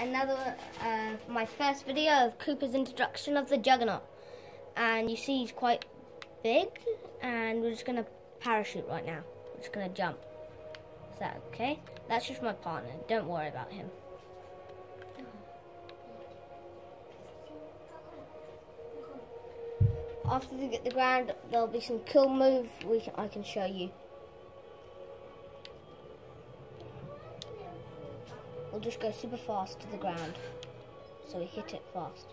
another, uh, my first video of Cooper's introduction of the Juggernaut. And you see he's quite big, and we're just going to parachute right now. We're just going to jump. Is that okay? That's just my partner. Don't worry about him. After we get the ground, there'll be some cool move we can, I can show you. We'll just go super fast to the ground. So we hit it fast.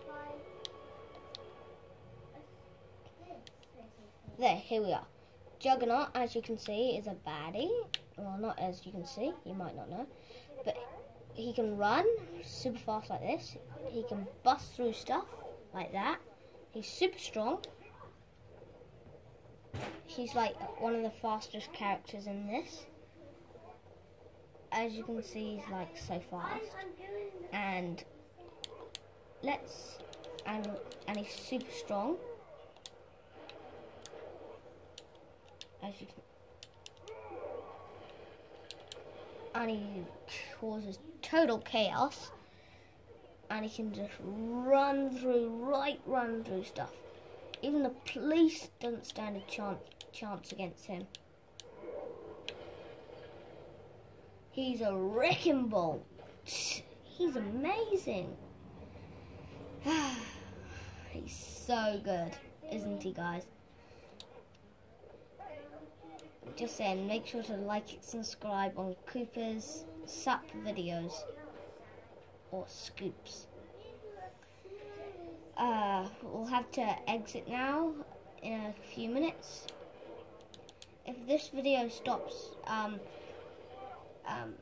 There, here we are. Juggernaut, as you can see, is a baddie. Well, not as you can see, you might not know. But he can run super fast like this. He can bust through stuff like that. He's super strong he's like one of the fastest characters in this. As you can see, he's like so fast, and let's and and he's super strong. As you can, and he causes total chaos, and he can just run through, right, run through stuff. Even the police don't stand a chance, chance against him. He's a wrecking ball. He's amazing. He's so good, isn't he, guys? Just saying, make sure to like and subscribe on Cooper's SUP videos or Scoops. Uh, we'll have to exit now in a few minutes. If this video stops, um, um,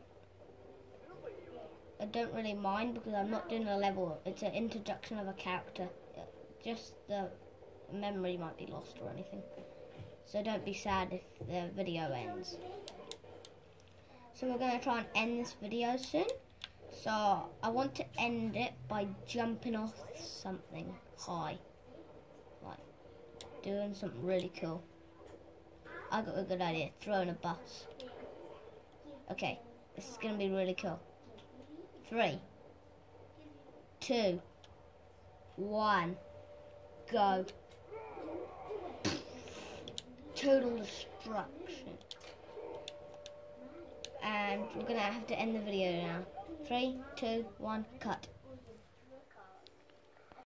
I don't really mind because I'm not doing a level. It's an introduction of a character. Just the memory might be lost or anything. So don't be sad if the video ends. So we're going to try and end this video soon. So I want to end it by jumping off something high. Like doing something really cool. I got a good idea. Throwing a bus. Okay, this is going to be really cool. Three, two, one, go. Total destruction. And we're going to have to end the video now. Three, two, one, cut.